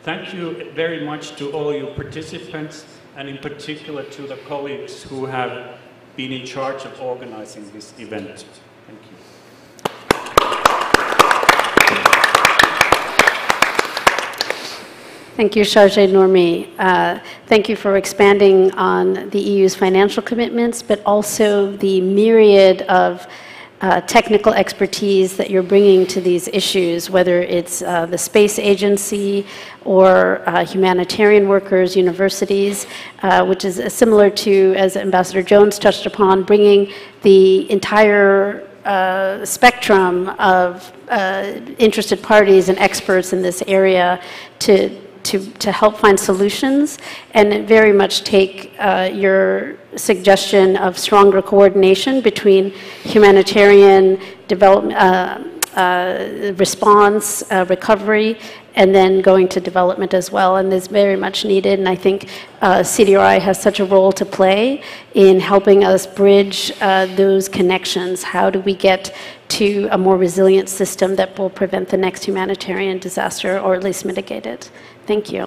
Thank you very much to all you participants and in particular to the colleagues who have been in charge of organizing this event. Thank you. You, Sharjeh Uh, thank you for expanding on the EU's financial commitments, but also the myriad of uh, technical expertise that you're bringing to these issues, whether it's uh, the space agency or uh, humanitarian workers, universities, uh, which is similar to, as Ambassador Jones touched upon, bringing the entire uh, spectrum of uh, interested parties and experts in this area to to, to help find solutions and very much take uh, your suggestion of stronger coordination between humanitarian development, uh, uh, response, uh, recovery, and then going to development as well. And is very much needed. And I think uh, CDRI has such a role to play in helping us bridge uh, those connections. How do we get to a more resilient system that will prevent the next humanitarian disaster or at least mitigate it? Thank you.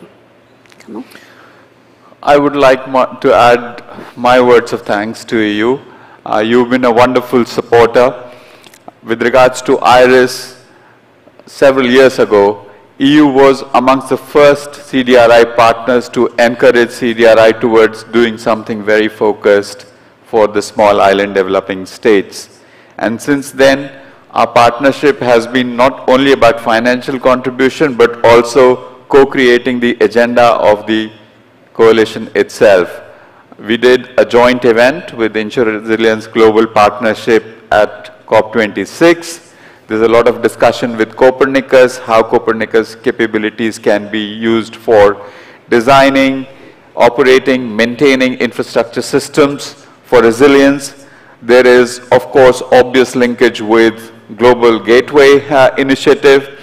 I would like to add my words of thanks to you. Uh, you've been a wonderful supporter. With regards to IRIS, several years ago, EU was amongst the first CDRI partners to encourage CDRI towards doing something very focused for the small island developing states. And since then, our partnership has been not only about financial contribution, but also co-creating the agenda of the coalition itself. We did a joint event with the Insurance Resilience Global Partnership at COP26. There's a lot of discussion with Copernicus, how Copernicus capabilities can be used for designing, operating, maintaining infrastructure systems for resilience. There is, of course, obvious linkage with Global Gateway uh, Initiative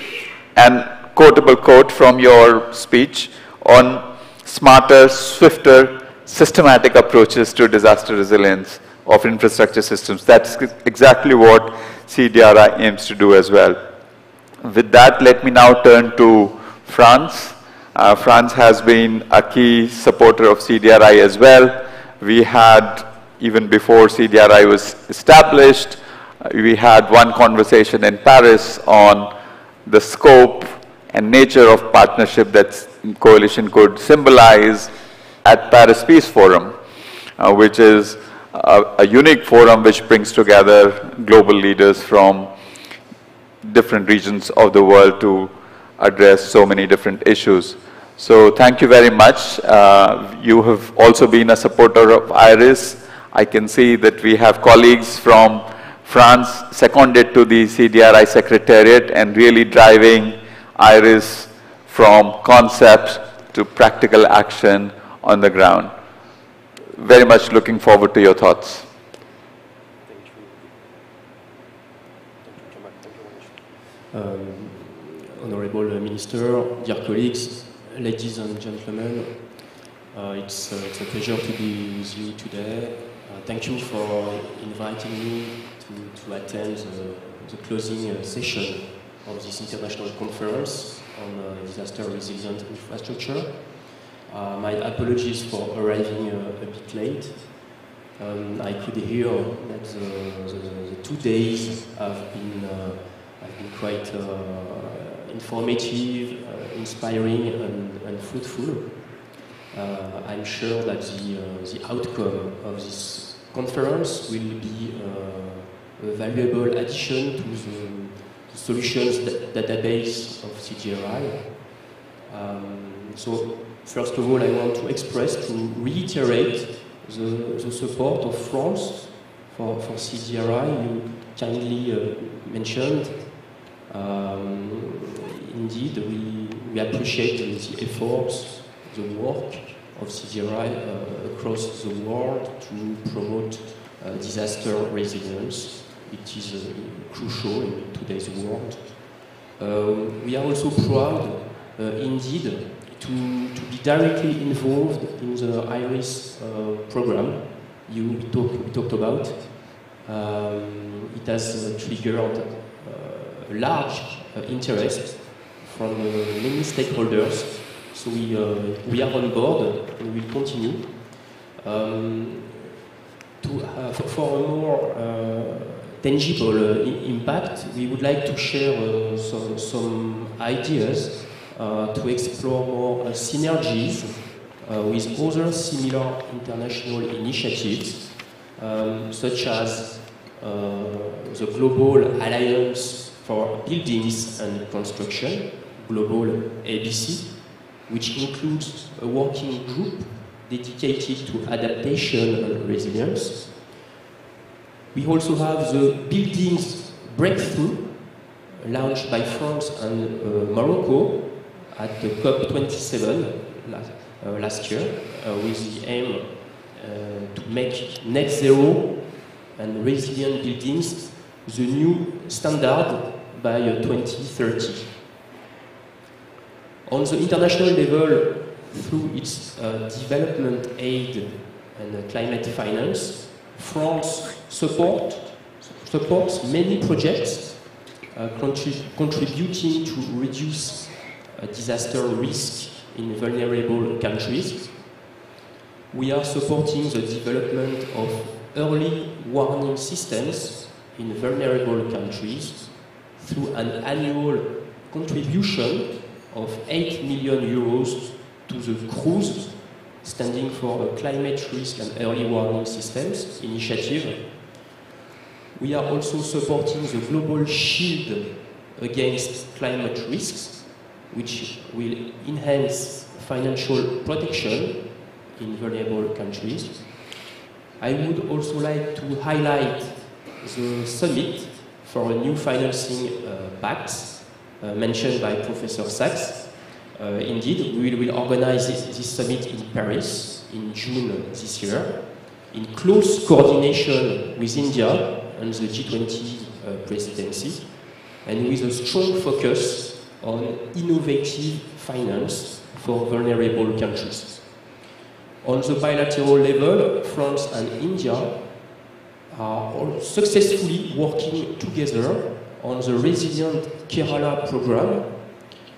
and quotable quote from your speech on smarter, swifter, systematic approaches to disaster resilience. of infrastructure systems. That's exactly what CDRI aims to do as well. With that, let me now turn to France. Uh, France has been a key supporter of CDRI as well. We had, even before CDRI was established, uh, we had one conversation in Paris on the scope and nature of partnership that coalition could symbolize at Paris Peace Forum, uh, which is a, a, unique forum which brings together global leaders from different regions of the world to address so many different issues. So thank you very much. Uh, you have also been a supporter of IRIS. I can see that we have colleagues from France seconded to the CDRI Secretariat and really driving IRIS from concept to practical action on the ground. Very much looking forward to your thoughts. Um, Honorable Minister, dear colleagues, ladies and gentlemen, uh, it's, uh, it's, a pleasure to be with you today. Uh, thank you for inviting me to, to attend the, the closing uh, session of this international conference on uh, disaster resilient infrastructure. Uh, my apologies for arriving a bit late. Um, I could hear that the, the, the two days have been, have been quite informative, uh, inspiring, and, and fruitful. Uh, I'm sure that the, uh, the outcome of this conference will be a valuable addition to the solutions database of CDRI. Um, so, first of all, I want to express, to reiterate the, the support of France for, for CDRI. You kindly uh, mentioned um, indeed, we, we appreciate the efforts, the work of CDRI uh, across the world to promote uh, disaster resilience. It is uh, crucial in today's world. Um, we are also proud, uh, indeed, to, to be directly involved in the IRIS uh, program you talk, talked about. Um, it has triggered large interest from many stakeholders. So we, uh, we are on board and we continue. Um, to, uh, for, for, a more uh, tangible uh, impact, we would like to share uh, some, some ideas uh, to explore more synergies with other similar international initiatives, um, such as the Global Alliance for Buildings and Construction, Global ABC, which includes a working group dedicated to adaptation and resilience. We also have the Buildings Breakthrough, launched by France and uh, Morocco at the COP27 last, uh, last year, uh, with the aim uh, to make net zero and resilient buildings the new standard by uh, 2030. On the international level, through its uh, development aid and climate finance, France support, supports many projects uh, contrib contributing to reduce uh, disaster risk in vulnerable countries. We are supporting the development of early warning systems in vulnerable countries through an annual contribution of 8 million euros to the CREWS, standing for Climate Risk and Early Warning Systems initiative. We are also supporting the Global Shield against climate risks, which will enhance financial protection in vulnerable countries. I would also like to highlight the summit for a new financing uh, pact uh, mentioned by Professor Sachs. Uh, indeed, we will, organize this, this, summit in Paris in June this year, in close coordination with India and the G20 uh, presidency, and with a strong focus on innovative finance for vulnerable countries. On the bilateral level, France and India are successfully working together on the Resilient Kerala program,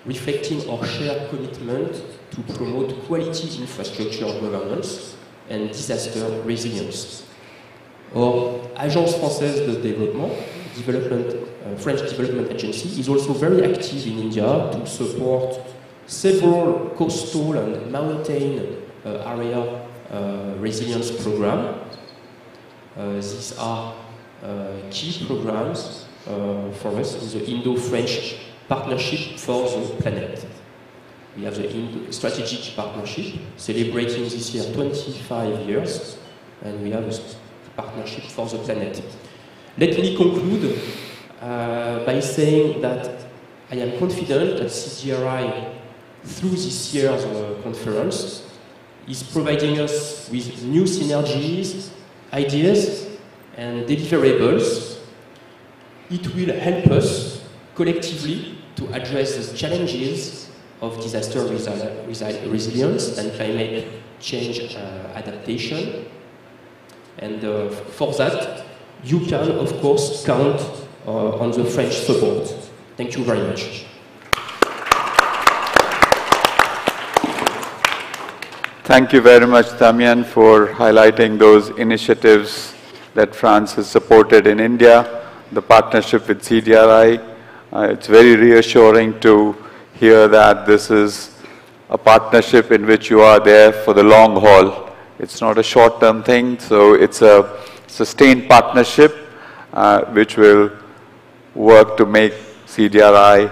reflecting our shared commitment to promote quality infrastructure governance and disaster resilience. Our Agence Française de Développement, development, uh, French Development Agency, is also very active in India to support several coastal and mountain uh, area uh, resilience programs. Uh, these are uh, key programs for us in the Indo-French Partnership for the Planet. We have the Indo strategic partnership celebrating this year 25 years, and we have a partnership for the planet. Let me conclude uh, by saying that I am confident that CDRI, through this year's uh, conference, is providing us with new synergies, ideas, and deliverables. It will help us collectively to address the challenges of disaster resi resi resilience and climate change uh, adaptation. And uh, for that, you can, of course, count uh, on the French support. Thank you very much. Thank you very much, Damien, for highlighting those initiatives that France has supported in India, the partnership with CDRI. Uh, it's very reassuring to hear that this is a partnership in which you are there for the long haul. It's not a short-term thing, so it's a sustained partnership uh, which will work to make CDRI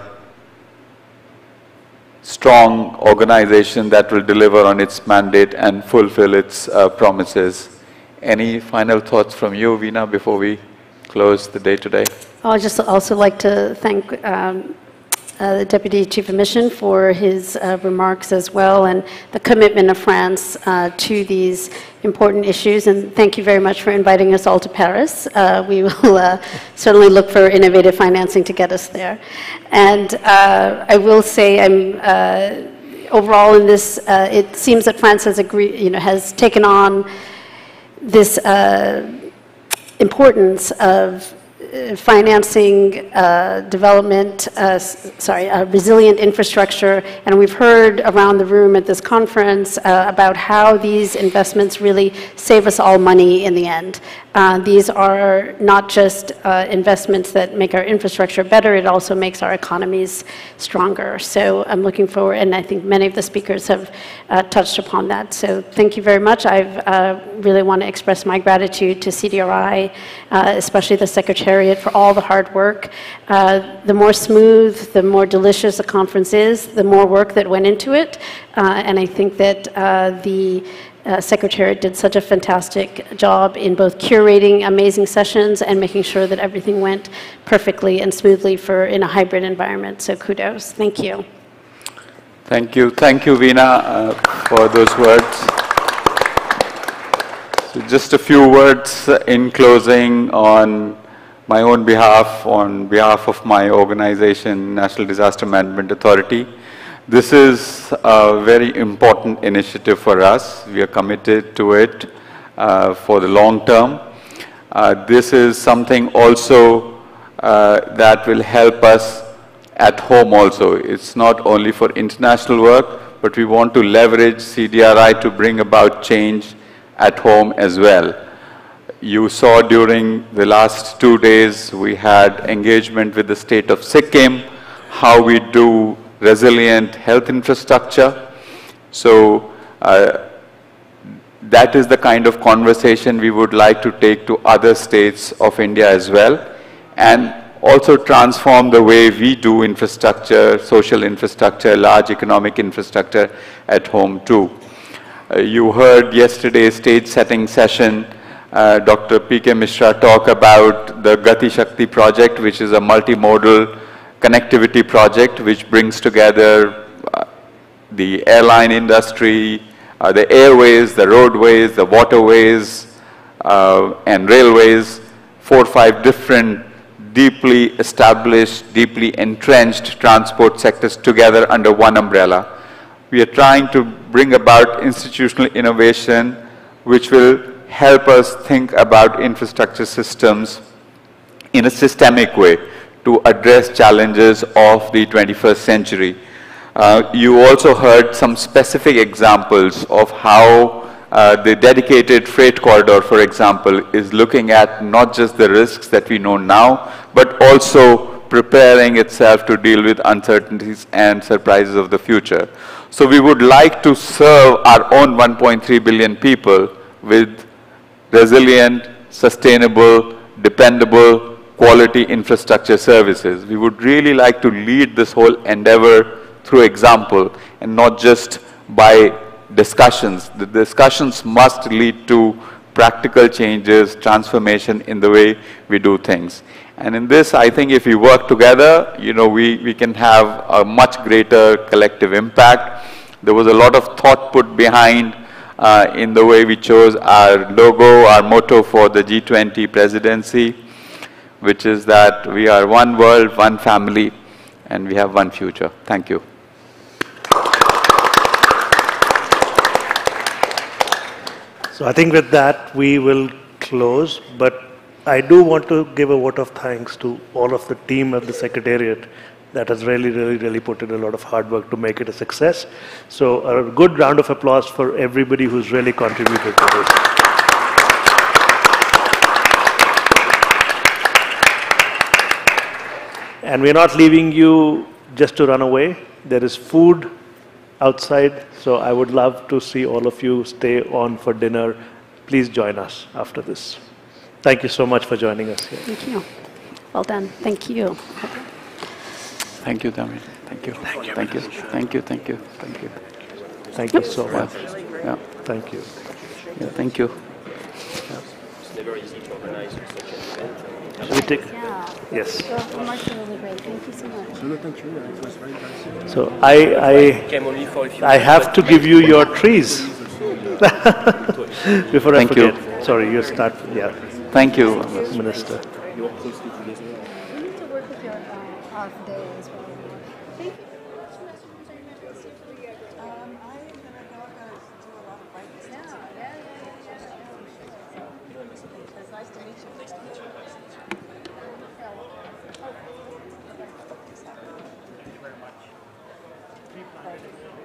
strong organization that will deliver on its mandate and fulfill its uh, promises. Any final thoughts from you, Veena, before we close the day today? I'd just also like to thank um, uh, the Deputy Chief of Mission for his uh, remarks as well and the commitment of France uh, to these important issues. And thank you very much for inviting us all to Paris. Uh, we will uh, certainly look for innovative financing to get us there. And I will say I'm overall in this, it seems that France has agreed, you know, has taken on this importance of financing uh, development, uh, sorry, resilient infrastructure, and we've heard around the room at this conference uh, about how these investments really save us all money in the end. These are not just investments that make our infrastructure better, it also makes our economies stronger. So I'm looking forward, and I think many of the speakers have touched upon that. So thank you very much. I uh, really want to express my gratitude to CDRI, uh, especially the Secretariat, for all the hard work. Uh, the more smooth, the more delicious a conference is, the more work that went into it. and I think that the uh, Secretariat did such a fantastic job in both curating amazing sessions and making sure that everything went perfectly and smoothly for in a hybrid environment. So kudos. Thank you. Thank you. Thank you, Veena, uh, for those words. So just a few words in closing on my own behalf, on behalf of my organization, National Disaster Management Authority. This is a very important initiative for us. We are committed to it uh, for the long term. Uh, this is something also uh, that will help us at home also. It's not only for international work, but we want to leverage CDRI to bring about change at home as well. You saw during the last two days, we had engagement with the state of Sikkim, how we do resilient health infrastructure. So uh, that is the kind of conversation we would like to take to other states of India as well and also transform the way we do infrastructure, social infrastructure, large economic infrastructure at home too. Uh, you heard yesterday's stage setting session uh, Dr. P.K. Mishra talk about the Gati Shakti project, which is a multimodal connectivity project which brings together uh, the airline industry, uh, the airways, the roadways, the waterways, uh, and railways, four or five different deeply established, deeply entrenched transport sectors together under one umbrella. We are trying to bring about institutional innovation which will help us think about infrastructure systems in a systemic way to address challenges of the 21st century. Uh, you also heard some specific examples of how uh, the dedicated freight corridor, for example, is looking at not just the risks that we know now, but also preparing itself to deal with uncertainties and surprises of the future. So we would like to serve our own 1.3 billion people with resilient, sustainable, dependable, quality infrastructure services. We would really like to lead this whole endeavor through example and not just by discussions. The discussions must lead to practical changes, transformation in the way we do things. And in this, I think if we work together, you know, we, we can have a much greater collective impact. There was a lot of thought put behind uh, in the way we chose our logo, our motto for the G20 presidency, which is that we are one world, one family, and we have one future. Thank you. So I think with that, we will close, but I do want to give a vote of thanks to all of the team at the Secretariat that has really, really, really put in a lot of hard work to make it a success. So a good round of applause for everybody who's really contributed to this. And we're not leaving you just to run away. There is food outside. So I would love to see all of you stay on for dinner. Please join us after this. Thank you so much for joining us here. Thank you. Well done. Thank you. Thank you, Damien. Thank you. Thank you. Thank you. Thank you. Thank you. Thank you. Thank you so much. Yeah. Thank you. Yeah. Thank you. It's never easy to organize such an event. Should we take? Yeah. Yes. Remarks are. Thank you so much. So I, Came only for a few I, I have to give you your trees before I Thank you. forget. Sorry, you start. Yeah, Thank you. Minister. We need to work with your uh, off day as well. Thank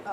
you.